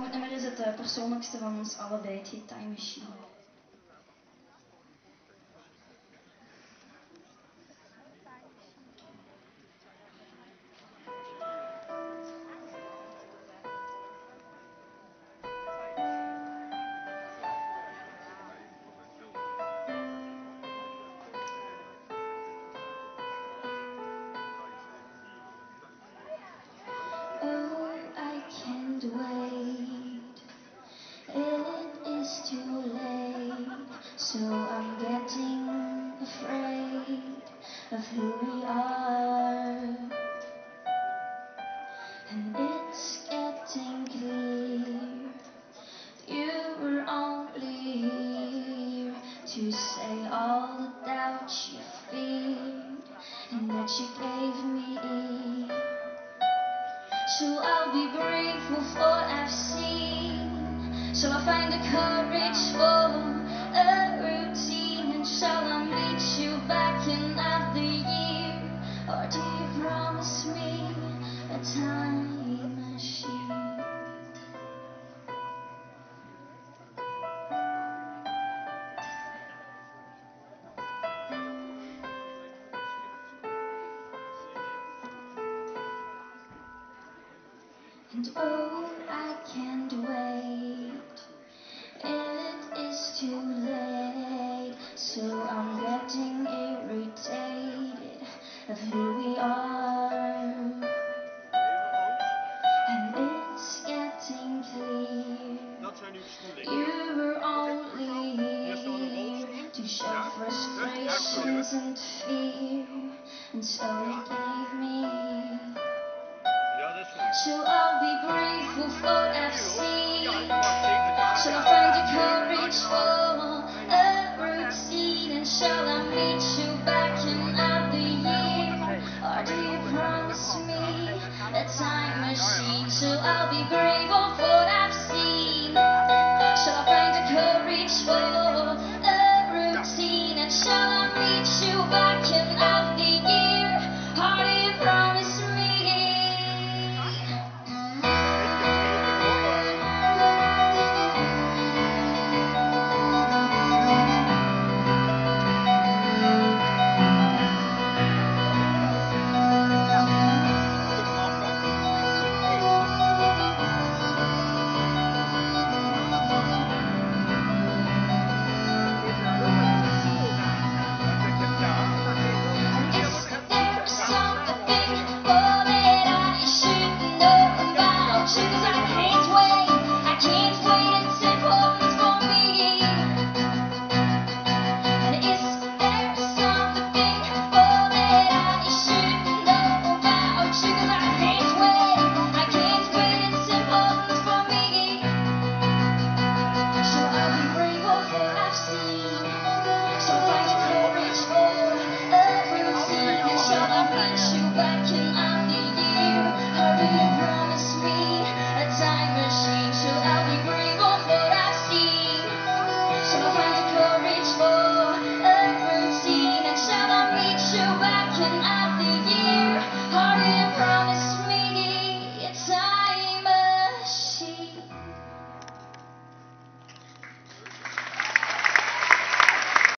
Nummer is het uh, persoonlijkste van ons allebei. Het heet Time Machine. Who we are. And it's getting clear. You were only here To say all the doubts you feared And that you gave me. So I'll be brave with what I've seen. So I find the courage for And oh, I can't wait. It is too late, so I'm getting irritated of who we are. And it's getting clear. You were only here to show frustrations and fear, and so you gave me. Shall I be grateful for what I've seen? Shall I find the courage for a routine? And shall I meet you back in the year? Or do you promise me a time machine? Shall I be grateful for